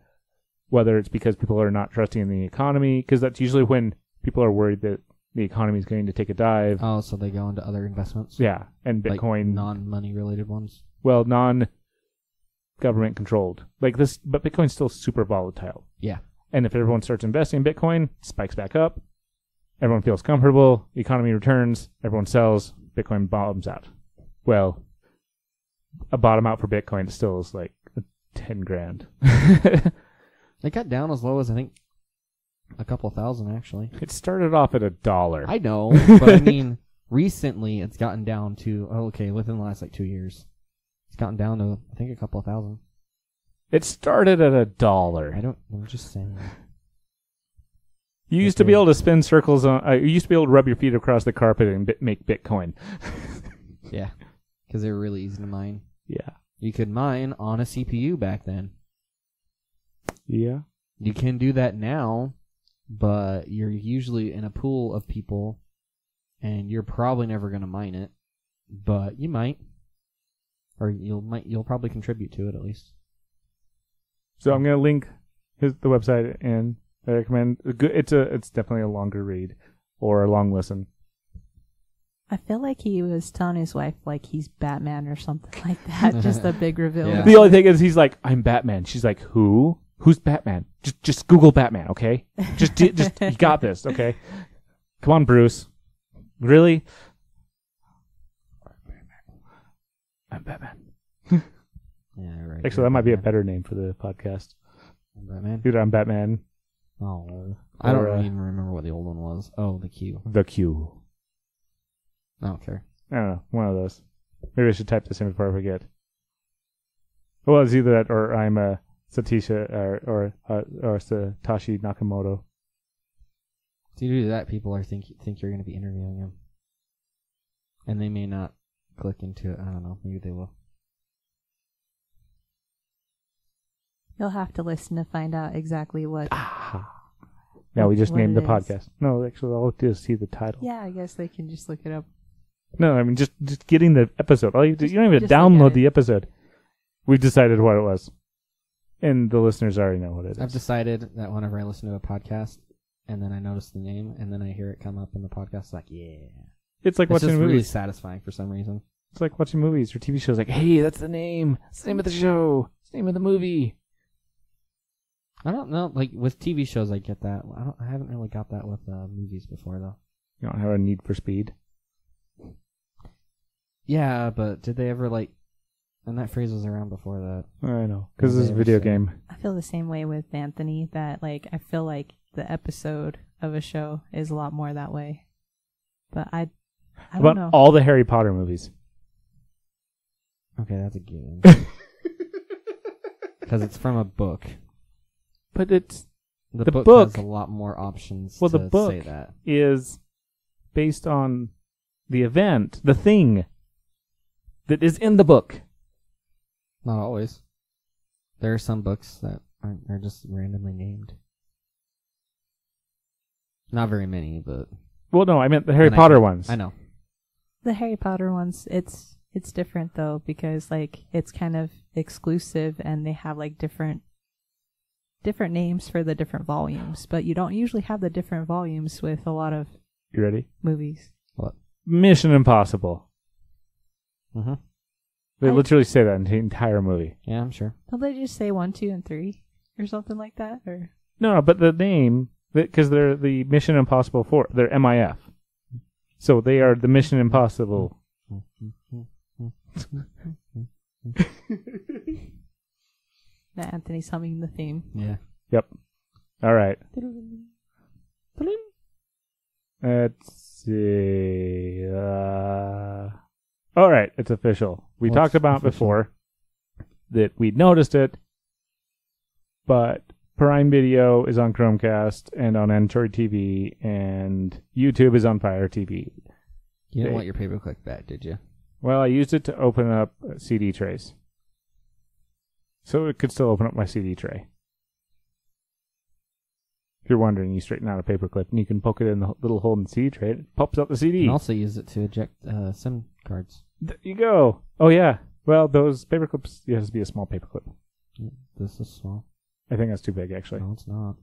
Whether it's because people are not trusting in the economy, because that's usually when people are worried that the economy is going to take a dive. Oh, so they go into other investments. yeah, and Like Bitcoin non-money related ones. well, non government controlled. Like this, but Bitcoin's still super volatile. Yeah. And if everyone starts investing in Bitcoin, spikes back up. Everyone feels comfortable. The economy returns. Everyone sells. Bitcoin bottoms out. Well, a bottom out for Bitcoin still is like ten grand. it got down as low as I think a couple thousand actually. it started off at a dollar. I know, but I mean, recently it's gotten down to oh, okay within the last like two years, it's gotten down to I think a couple of thousand. It started at a dollar. I don't. I'm just saying. You used to be able to spin circles on. Uh, you used to be able to rub your feet across the carpet and bit, make Bitcoin. Yeah, because they were really easy to mine. Yeah. You could mine on a CPU back then. Yeah. You can do that now, but you're usually in a pool of people, and you're probably never going to mine it, but you might, or you'll might you'll probably contribute to it at least. So I'm gonna link his the website and I recommend it's a it's definitely a longer read or a long listen. I feel like he was telling his wife like he's Batman or something like that. Just a big reveal. Yeah. The only thing is he's like I'm Batman. She's like who? Who's Batman? Just just Google Batman, okay? Just di- just you got this, okay? Come on, Bruce. Really? I'm Batman. Yeah, right. Actually, that might be a better name for the podcast. I'm Batman. Dude, I'm Batman. Oh, I don't uh, even remember what the old one was. Oh, the Q. The Q. I don't care. I don't know. One of those. Maybe I should type this in before I forget. Well, it's either that or I'm a Satisha or or uh, or Satoshi Nakamoto. If you do that, people are think think you're going to be interviewing him, and they may not click into it. I don't know. Maybe they will. You'll have to listen to find out exactly what. Ah. Yeah, we just What named the it is. podcast. No, actually, all I have to do is see the title. Yeah, I guess they can just look it up. No, I mean just just getting the episode. All you, do, you don't even Just download the episode. We've decided what it was, and the listeners already know what it is. I've decided that whenever I listen to a podcast, and then I notice the name, and then I hear it come up in the podcast, it's like yeah, it's like it's watching just really movies. satisfying for some reason. It's like watching movies or TV shows. Like, hey, that's the name. It's the name of the show. It's the name of the movie. I don't know. Like with TV shows, I get that. I don't. I haven't really got that with uh, movies before though. You don't have a need for speed. Yeah, but did they ever like? And that phrase was around before that. I know because Did this is a video say- game. I feel the same way with Anthony. That like I feel like the episode of a show is a lot more that way. But I, I don't about know. all the Harry Potter movies? Okay, that's a given. Because it's from a book. But it's The, The book, book- has a lot more options Well, to the book- say that. is based on the event, the thing that is in the book. Not always. There are some books that aren't are just randomly named. Not very many, but Well, no, I meant the Harry And I- Potter ones. I know. the Harry Potter ones, it's it's different though because like it's kind of exclusive and they have like different different names for the different volumes, but you don't usually have the different volumes with a lot of You ready? movies. Mission Impossible. Mm-hmm. They I- literally say that in the entire movie. Yeah, I'm sure. Don't they just say one, two, and three or something like that? Or No, no, but the name because they're the Mission Impossible Four. They're MIF. So they are the Mission Impossible. that Anthony's humming the theme. Yeah. Yep. All right. Let's see. Uh, all right, it's official. We What's talked about official? before that we'd noticed it, but Prime Video is on Chromecast and on Android TV, and YouTube is on Fire TV. You didn't They- want your paperclip back, did you? Well, I used it to open up CD trays, so it could still open up my CD tray. If you're wondering, you straighten out a paperclip and you can poke it in the little hole in the CD tray. It pops out the CD. You can also use it to eject uh, SIM cards. There you go. Oh yeah. Well, those paperclips. It has to be a small paperclip. This is small. I think that's too big, actually. No, it's not.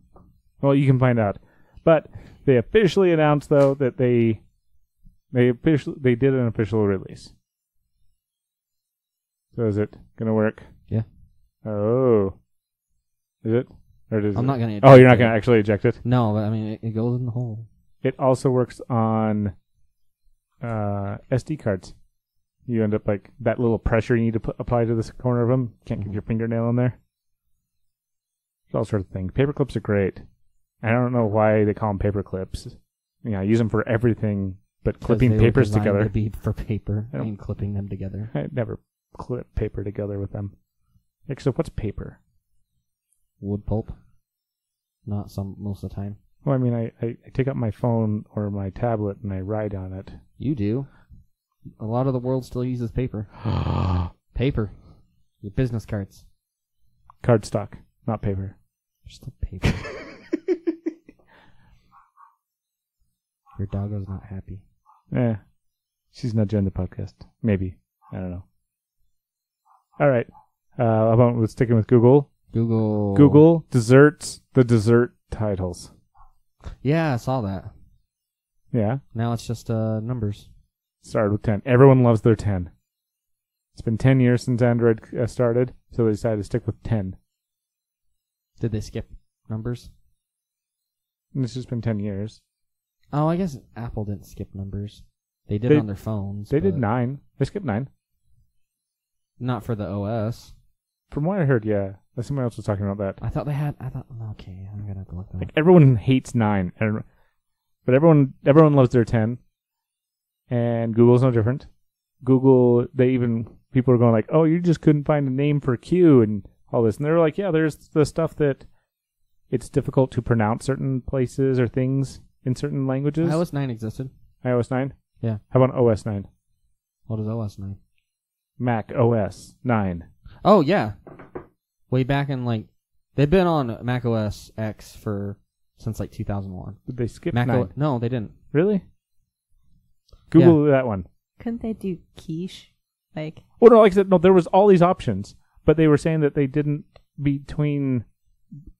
Well, you can find out. But they officially announced though that they they officially they did an official release. So is it gonna work? Yeah. Oh. Is it? Or does I'm it? not gonna. Oh, you're not gonna it. actually eject it. No, but I mean, it, it goes in the hole. It also works on uh, SD cards. You end up like that little pressure you need to put, apply to this corner of them. Can't get your fingernail in there. All sorts of things. Paper clips are great. I don't know why they call them paper clips. You know, I use them for everything but 'Cause clipping they were papers designed together. To be for paper I don't- and clipping them together. I never clip paper together with them. Except what's paper? Wood pulp. Not some most of the time. Well, I mean, I, I, I take out my phone or my tablet and I write on it. You do. A lot of the world still uses paper. Paper. Your business cards. Cardstock, not paper. Still paper. Your doggo's not happy. Eh. She's not joined the podcast. Maybe. I don't know. All right. Uh, about we're sticking with Google? Google. Google desserts the dessert titles. Yeah, I saw that. Yeah. Now it's just uh numbers. Started with 10. Everyone loves their 10. It's been 10 years since Android uh, started, so they decided to stick with 10. Did they skip numbers? And it's just been 10 years. Oh, I guess Apple didn't skip numbers. They did They- on their phones. They did but 9. They skipped 9. Not for the OS. From what I heard, yeah. Somebody else was talking about that. I thought they had. I thought. Okay, I'm gonna have to look that. Like up. everyone hates nine, and- but everyone everyone loves their ten. And Google's no different. Google, they even people are going like, "Oh, you just couldn't find a name for Q and all this," and they're like, "Yeah, there's the stuff that it's difficult to pronounce certain places or things in certain languages." iOS nine existed. iOS nine. Yeah. How about OS nine? What is OS nine? Mac OS nine. Oh yeah, way back in like they've been on Mac OS X for since like 2001. Did they skip Mac nine? O- no, they didn't. Really? Google that one. Couldn't they do quiche? Like, Well, no, like I said, no, there was all these options, but they were saying that they didn't between,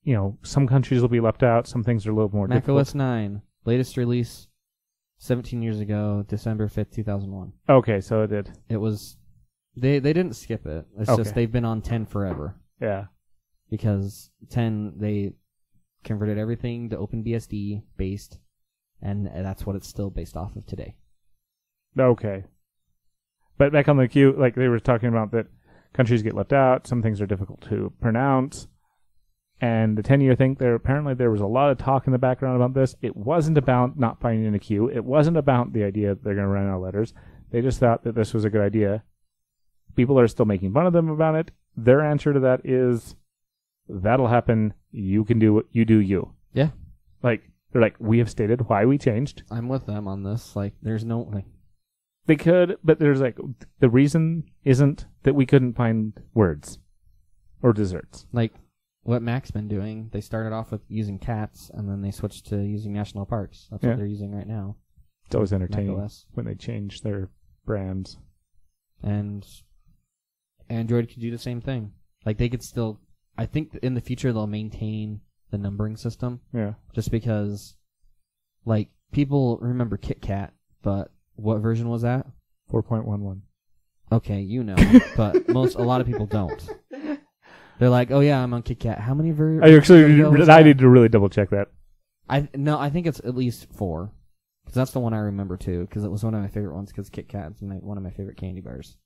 you know, some countries will be left out, some things are a little more Mac difficult. OS nine, latest release, 17 years ago, December 5th, 2001. Okay, so it did. It was they they didn't skip it. It's Okay. just they've been on 10 forever Yeah. because 10 they converted everything to OpenBSD based, and that's what it's still based off of today. Okay. But back on the queue, like they were talking about that countries get left out, some things are difficult to pronounce. And the 10 year thing, there apparently there was a lot of talk in the background about this. It wasn't about not finding a queue. It wasn't about the idea that they're going to run out of letters. They just thought that this was a good idea. People are still making fun of them about it. Their answer to that is that'll happen. You can do what you do you. Yeah. Like they're like we have stated why we changed. I'm with them on this. Like, there's no like, They could, but there's like the reason isn't that we couldn't find words or desserts. like what Mac's been doing. They started off with using cats, and then they switched to using national parks. That's Yeah. what they're using right now. It's always entertaining when they change their brands. and Android could do the same thing. Like they could still I think in the future they'll maintain the numbering system Yeah. just because, like, people remember KitKat, but what version was that? 4.11. Okay, you know, but most a lot of people don't. They're like, "Oh yeah, I'm on KitKat. How many ver- I actually, ago I need to really double check that. I no, I think it's at least four, because that's the one I remember too. Because it was one of my favorite ones. Because Kit Kat is my, one of my favorite candy bars.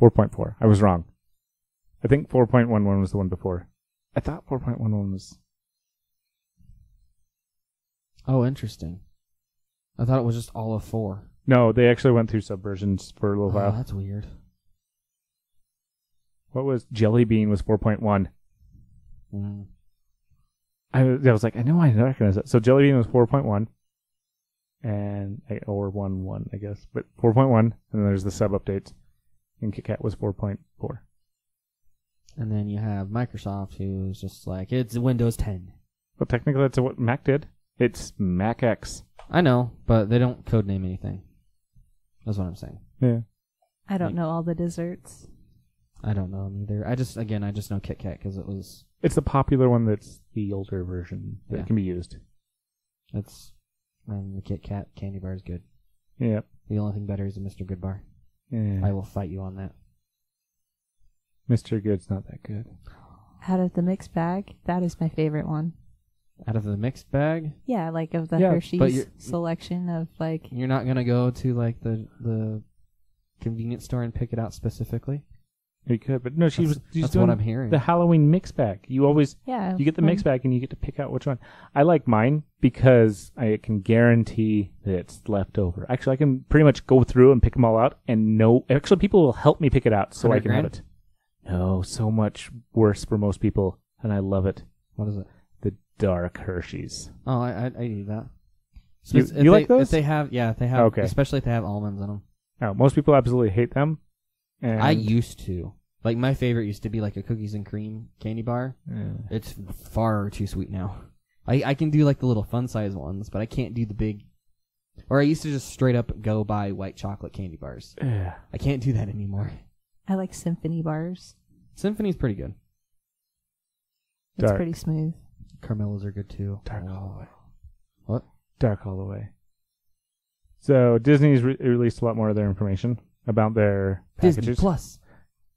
4.4. I was wrong. I think 4.11 was the one before. I thought 4.11 was. Oh, interesting. I thought it was just all of four. No, they actually went through subversions for a little Oh, while. that's weird. What was Jelly Bean was 4.1. Mm. I, was- I was like, I know I recognize that. So Jelly Bean was 4.1. And, I- or 1.1, I guess. But 4.1, and then there's the sub updates. And Kit Kat was 4.4. And then you have Microsoft, who's just like, it's Windows 10. Well, technically that's what Mac did. It's Mac X. I know, but they don't code name anything. That's what I'm saying. Yeah. I don't Like- know all the desserts. I don't know either. I just, again, I just know Kit Kat because it was, It's the popular one that's the older version that Yeah. can be used. it's, and the Kit Kat candy bar is good. Yeah. The only thing better is the Mr. Good bar. Yeah. I will fight you on that. Mr. Good's not that good. Out of the mixed bag, that is my favorite one. Out of the mixed bag, Yeah, like of the Yeah, but Hershey's you're- selection of like you're not gonna go to like the the convenience store and pick it out specifically. You could, but no, she That's- was she's that's doing what I'm hearing. the Halloween mix bag. You always yeah. you get the when- mix bag and you get to pick out which one. I like mine because I can guarantee that it's left over. Actually, I can pretty much go through and pick them all out and know. Actually, people will help me pick it out so I 100 can have grand? it. No, so much worse for most people, and I love it. What is it? The dark Hershey's. Oh, I I, I eat that. You- If you they, like those? If they have, yeah, if they have, Okay. especially if they have almonds in them. Now, oh, most people absolutely hate them. And I used to like my favorite used to be like a cookies and cream candy bar. Yeah. It's far too sweet now. I I can do like the little fun size ones, but I can't do the big. Or I used to just straight up go buy white chocolate candy bars. Yeah. I can't do that anymore. I like symphony bars. Symphony's pretty good. It's Dark. pretty smooth. Caramellas are good too. Dark Oh. all the way. What? Dark all the way. So Disney's re- released a lot more of their information about their Disney. Plus.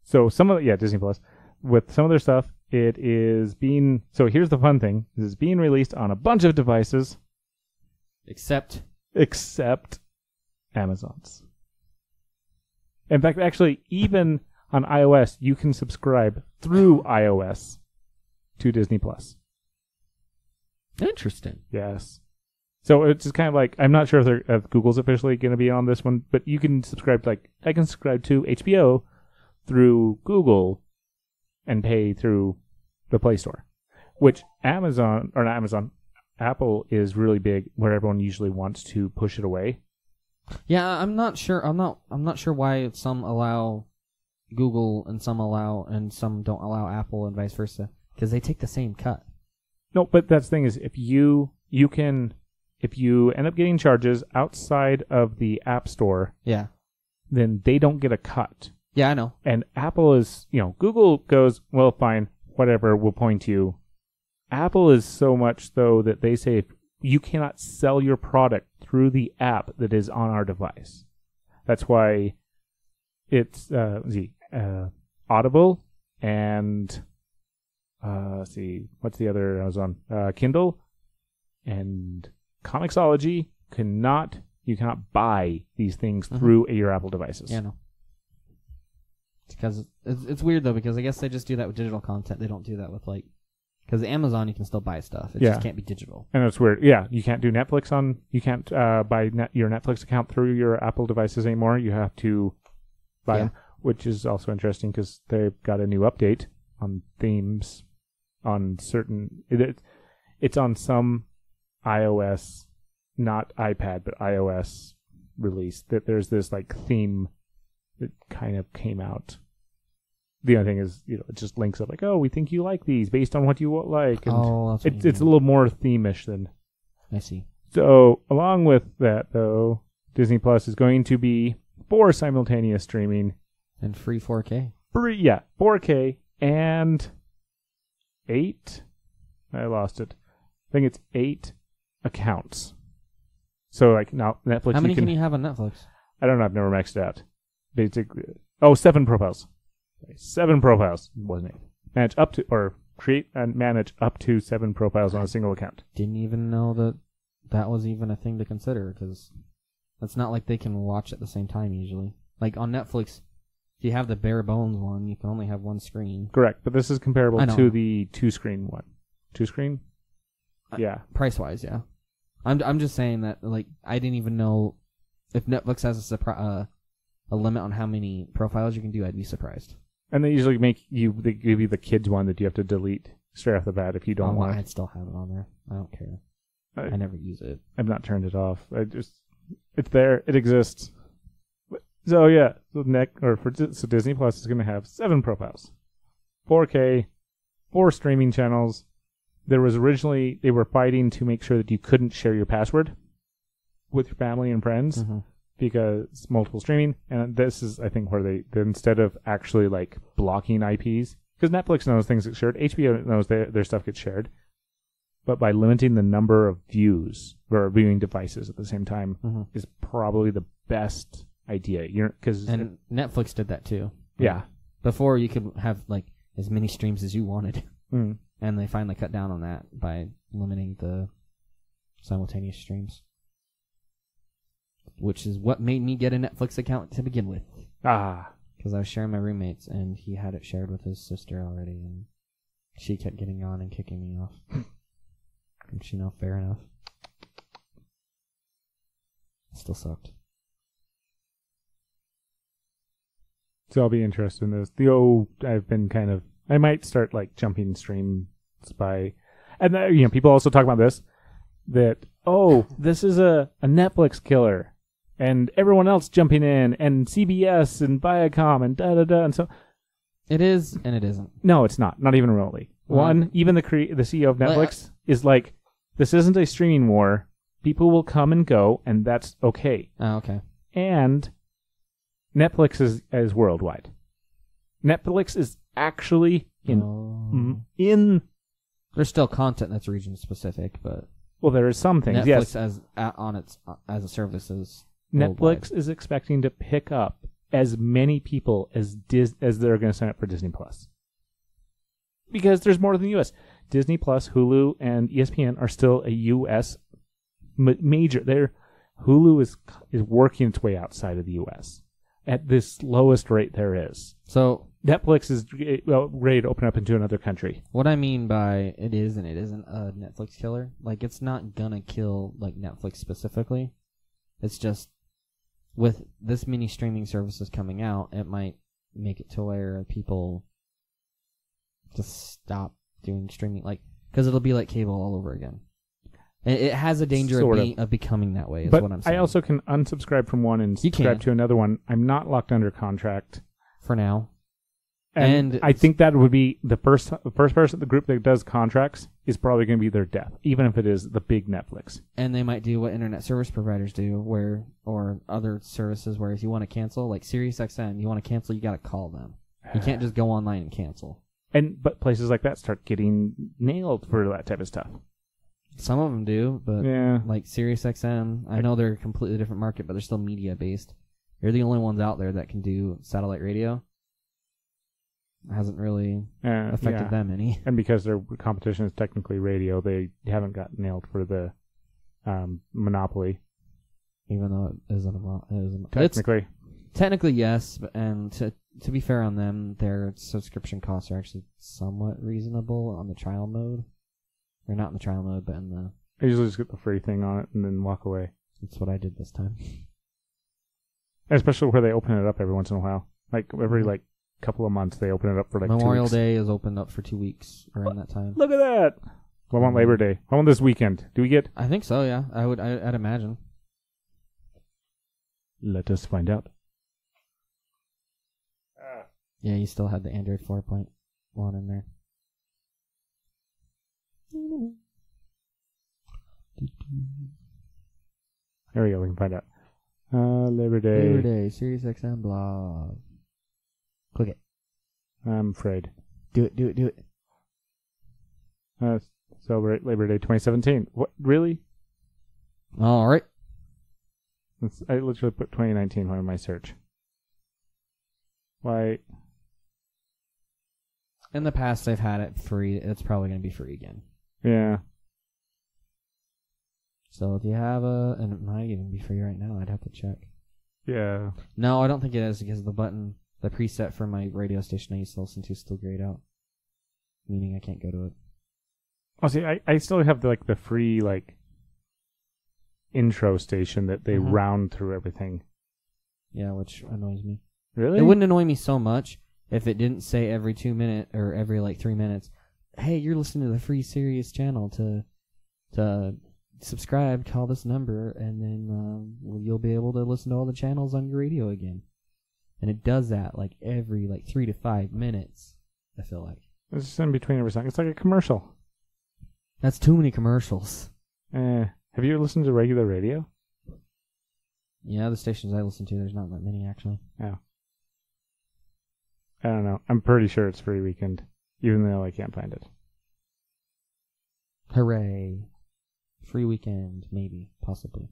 So some of yeah Disney Plus with some of their stuff, it is being so here's the fun thing: this is being released on a bunch of devices Except except Amazon's. In fact, actually, even on iOS, you can subscribe through iOS to Disney Plus. interesting. Yes. So it's just kind of like I'm not sure if, they're, if Google's officially going to be on this one, but you can subscribe. Like I can subscribe to HBO through Google and pay through the Play Store, which Amazon or not Amazon, Apple is really big where everyone usually wants to push it away. Yeah, I'm not sure. I'm not. I'm not sure why some allow Google and some allow and some don't allow Apple and vice versa because they take the same cut. No, but that's the thing is if you you can if you end up getting charges outside of the App Store, Yeah. then they don't get a cut. Yeah, I know. And Apple is, you know, Google goes, well, fine, whatever, we'll point you. Apple is so much though that they say you cannot sell your product through the app that is on our device. That's why it's uh, let's see, uh, Audible and uh, let's see, what's the other Amazon? Uh, Kindle and Comixology cannot you cannot buy these things Mhm. through your Apple devices. Yeah. It's because it's, it's weird though because I guess they just do that with digital content. They don't do that with like because Amazon you can still buy stuff. It Yeah. just can't be digital. And it's weird. Yeah, you can't do Netflix on. You can't uh, buy net, your Netflix account through your Apple devices anymore. You have to buy Yeah. them, which is also interesting because they've got a new update on themes on certain. It, it's on some iOS, not iPad, but iOS release. That there's this like theme that kind of came out. The only thing is, you know, it just links up like, oh, we think you like these based on what you like, and oh, that's what it's you it's a mean. little more themish than I see. so. Along with that, though, Disney Plus is going to be for simultaneous streaming, And free 4K. free, yeah, 4K and eight. I lost it. I think it's eight accounts. So like now Netflix, How many you can, can you have on Netflix? I don't know. I've never maxed it out. Basically, oh, seven profiles. Seven profiles wasn't it? Manage up to or create and manage up to seven profiles on a single account. Didn't even know that that was even a thing to consider because it's not like they can watch at the same time usually. Like on Netflix, if you have the bare bones one, you can only have one screen. Correct, but this is comparable to the two screen one. Two screen. I- Yeah, Price wise, yeah. I'm I'm just saying that like I didn't even know if Netflix has a surpri- uh, a limit on how many profiles you can do. I'd be surprised. and they usually make you they give you the kids one that you have to delete straight off the bat if you don't Oh, want. I'd still have it on there. I don't care. I- I never use it. I've not turned it off. I just it's there. It exists. So yeah, so neck or for so Disney Plus is going to have seven profiles, 4K, four streaming channels. There was originally they were fighting to make sure that you couldn't share your password with your family and friends Mhm. because multiple streaming. And this is I think where they, instead of actually like blocking IPs because Netflix knows things get shared, HBO knows their their stuff gets shared but by limiting the number of views or viewing devices at the same time Mhm. is probably the best idea. You're because And Netflix did that too. yeah, Before you could have like as many streams as you wanted, mm. And they finally cut down on that by limiting the simultaneous streams, which is what made me get a Netflix account to begin with. ah, Because I was sharing my roommates, and he had it shared with his sister already, and she kept getting on and kicking me off. and she know, fair enough. Still sucked. so I'll be interested in this. The oh, I've been kind of I might start like jumping streams by, and uh, you know people also talk about this that oh this is a a Netflix killer. And everyone else jumping in, and CBS and Viacom and da da da, and so It is, and it isn't. No, it's not. Not even remotely. One, even the cre- the CEO of Netflix is like, this isn't a streaming war. People will come and go, and that's okay. Oh, okay. And Netflix is is worldwide. Netflix is actually in Oh. in. There's still content that's region specific, but Well, there is some things. Netflix yes, as on its uh, as a service is Netflix worldwide. is expecting to pick up as many people as Dis- as they're going to sign up for Disney Plus. Because there's more than the US. Disney Plus, Hulu, and ESPN are still a US ma- major. They're Hulu is is working its way outside of the US at this lowest rate there is. So Netflix is eh, well, ready to open up into another country. what I mean by it is and it isn't a Netflix killer, like it's not gonna kill like Netflix specifically. It's just with this many streaming services coming out, it might make it to where people just stop doing streaming, like because it'll be like cable all over again. It, it has a danger of, of. of becoming that way. Is but what I'm saying. I also can unsubscribe from one and subscribe to another one. I'm not locked under contract. for now. And, And I think that would be the first the first person the group that does contracts is probably going to be their death, even if it is the big Netflix. and they might do what internet service providers do, where or other services where if you want to cancel, like SiriusXM, you want to cancel, you got to call them. You can't just go online and cancel. And but places like that start getting nailed for that type of stuff. Some of them do, but Yeah, like SiriusXM, I know they're a completely different market, but they're still media based. They're the only ones out there that can do satellite radio. Hasn't really uh, affected yeah. them any. And because their competition is technically radio, they haven't got nailed for the um, monopoly. Even though it isn't a mo- it isn't. Technically, Technically, yes, and to to be fair on them, their subscription costs are actually somewhat reasonable on the trial mode. Or not in the trial mode, but in the. I usually just get the free thing on it and then walk away. That's what I did this time. Especially where they open it up every once in a while, like every like couple of months they open it up for like two Memorial weeks. Day is opened up for two weeks around that time. Look at that. I want Labor Day. I want this weekend. Do we get? I think so. Yeah, I would. I, I'd imagine. Let us find out. Yeah, you still had the Android 4.1 in there. There we go. We can find out. Uh, Labor Day. Labor Day, Sirius XM blog. Click it. I'm afraid. Do it. Do it. Do it. Uh, celebrate Labor Day 2017. What? Really? All right. It's, I literally put 2019 on my search. Why? In the past, I've had it free. It's probably going to be free again. Yeah. So if you have a, and it might even be free right now. I'd have to check. Yeah. No, I don't think it is because the button, the preset for my radio station I used to listen to is still grayed out. Meaning I can't go to it. Oh, see, I, I still have the, like the free like intro station that they Mhm. round through everything. Yeah, which annoys me. Really? It wouldn't annoy me so much if it didn't say every two minute or every like three minutes, "Hey, you're listening to the free Sirius channel to to subscribe, call this number, and then um, you'll be able to listen to all the channels on your radio again." And it does that like every like three to five minutes. I feel like It's just in between every song. It's like a commercial. that's too many commercials. Eh. Have you listened to regular radio? Yeah, the stations I listen to, there's not that many actually. Yeah. I don't know. I'm pretty sure it's free weekend, even though I can't find it. Hooray! Free weekend, maybe, possibly.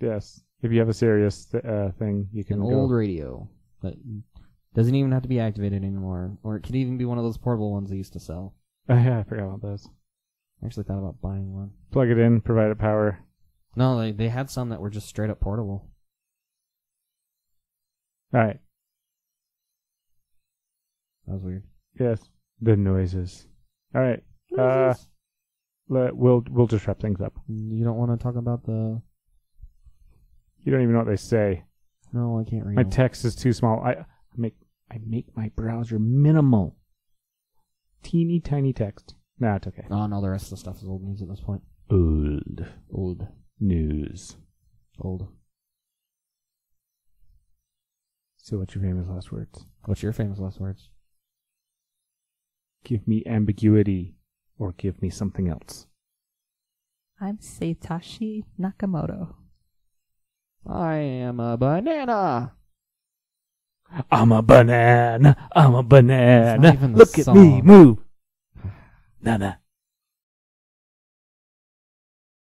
Yes. If you have a Sirius th- uh, thing, you can an go. old radio that doesn't even have to be activated anymore, or it could even be one of those portable ones they used to sell. Oh, yeah, I forgot about those. I actually thought about buying one. Plug it in, provide it power. No, they they had some that were just straight up portable. All right. That was weird. Yes. The noises. All right. Uh, let, we'll we'll just wrap things up. you don't want to talk about the? You don't even know what they say. No, I can't read. My them. text is too small. I make I make my browser minimal. Teeny tiny text. Nah, it's okay. oh no, the rest of the stuff is old news at this point. Old Old, news. old. So, what's your famous last words? What's your famous last words? Give me ambiguity, or give me something else. I'm Satoshi Nakamoto. I am a banana. I'm a banana. I'm a banana. Look at me move. Nana.